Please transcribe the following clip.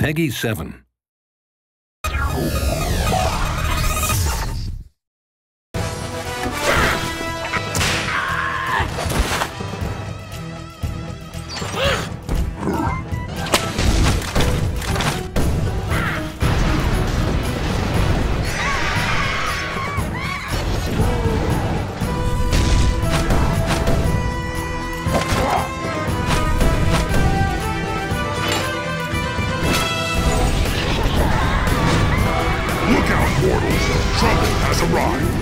Peggy 7. Mortals, trouble has arrived!